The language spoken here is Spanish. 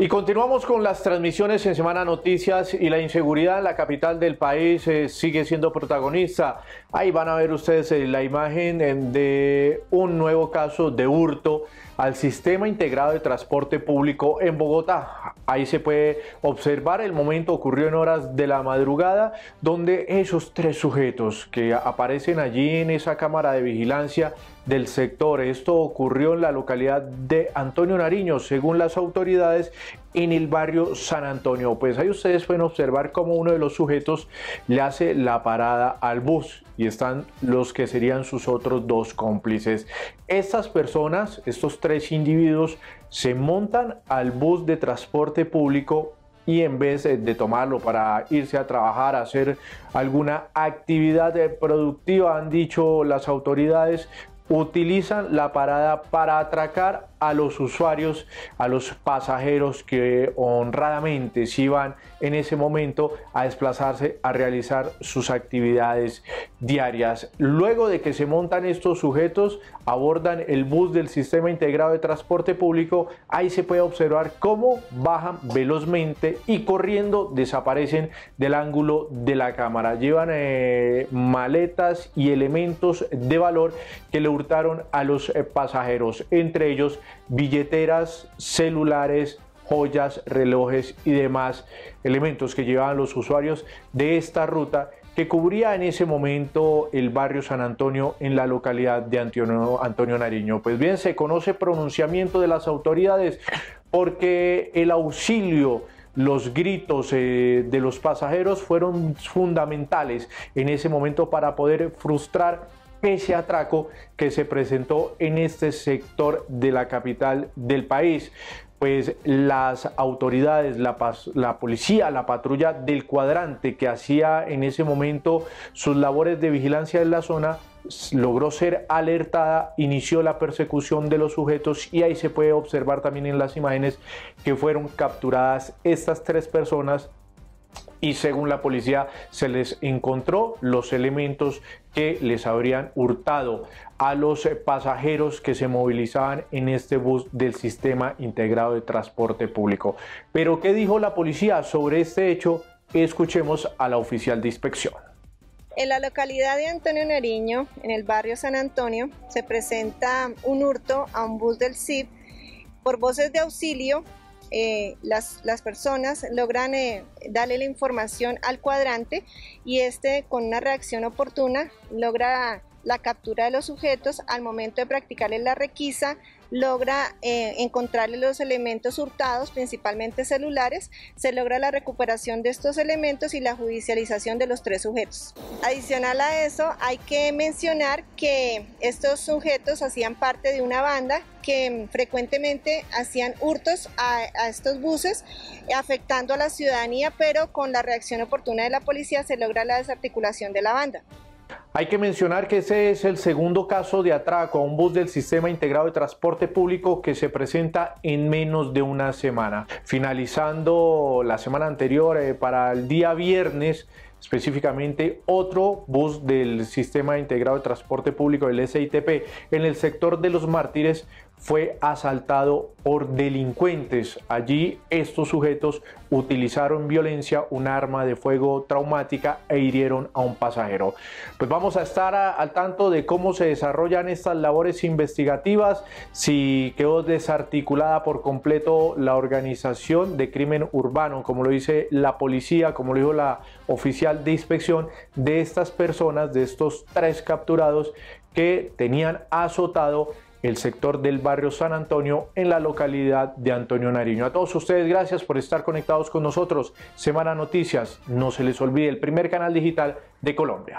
Y continuamos con las transmisiones en Semana Noticias y la inseguridad en la capital del país eh, sigue siendo protagonista. Ahí van a ver ustedes eh, la imagen eh, de un nuevo caso de hurto al sistema integrado de transporte público en Bogotá. Ahí se puede observar el momento ocurrió en horas de la madrugada donde esos tres sujetos que aparecen allí en esa cámara de vigilancia del sector. Esto ocurrió en la localidad de Antonio Nariño, según las autoridades, en el barrio San Antonio. Pues ahí ustedes pueden observar cómo uno de los sujetos le hace la parada al bus y están los que serían sus otros dos cómplices. Estas personas, estos tres individuos, se montan al bus de transporte público y en vez de tomarlo para irse a trabajar, a hacer alguna actividad productiva, han dicho las autoridades, utilizan la parada para atracar a los usuarios, a los pasajeros que honradamente se iban en ese momento a desplazarse a realizar sus actividades diarias. Luego de que se montan estos sujetos, abordan el bus del sistema integrado de transporte público, ahí se puede observar cómo bajan velozmente y corriendo desaparecen del ángulo de la cámara. Llevan eh, maletas y elementos de valor que le a los eh, pasajeros, entre ellos billeteras, celulares, joyas, relojes y demás elementos que llevaban los usuarios de esta ruta que cubría en ese momento el barrio San Antonio en la localidad de Antonio, Antonio Nariño. Pues bien, se conoce pronunciamiento de las autoridades porque el auxilio los gritos eh, de los pasajeros fueron fundamentales en ese momento para poder frustrar ese atraco que se presentó en este sector de la capital del país. Pues las autoridades, la, policía, la patrulla del cuadrante que hacía en ese momento sus labores de vigilancia en la zona, logró ser alertada, inició la persecución de los sujetos y ahí se puede observar también en las imágenes que fueron capturadas estas tres personas y según la policía se les encontró los elementos que les habrían hurtado a los pasajeros que se movilizaban en este bus del sistema integrado de transporte público. Pero ¿qué dijo la policía sobre este hecho? Escuchemos a la oficial de inspección. En la localidad de Antonio Nariño, en el barrio San Antonio, se presenta un hurto a un bus del CIP por voces de auxilio eh, las, las, personas logran eh, darle la información al cuadrante y este con una reacción oportuna logra la captura de los sujetos al momento de practicarles la requisa logra eh, encontrarle los elementos hurtados, principalmente celulares, se logra la recuperación de estos elementos y la judicialización de los tres sujetos. Adicional a eso, hay que mencionar que estos sujetos hacían parte de una banda que frecuentemente hacían hurtos a, a, estos buses, afectando a la ciudadanía, pero con la reacción oportuna de la policía se logra la desarticulación de la banda. Hay que mencionar que ese es el segundo caso de atraco a un bus del Sistema Integrado de Transporte Público que se presenta en menos de una semana. Finalizando la semana anterior, eh, para el día viernes, específicamente otro bus del Sistema Integrado de Transporte Público, del SITP, en el sector de los mártires fue asaltado por delincuentes. Allí estos sujetos utilizaron violencia, un arma de fuego traumática e hirieron a un pasajero. Pues vamos a estar al tanto de cómo se desarrollan estas labores investigativas, si quedó desarticulada por completo la organización de crimen urbano, como lo dice la policía, como lo dijo la oficial de inspección de estas personas, de estos tres capturados que tenían azotado el sector del barrio San Antonio en la localidad de Antonio Nariño. A todos ustedes, gracias por estar conectados con nosotros. Semana Noticias, no se les olvide el primer canal digital de Colombia.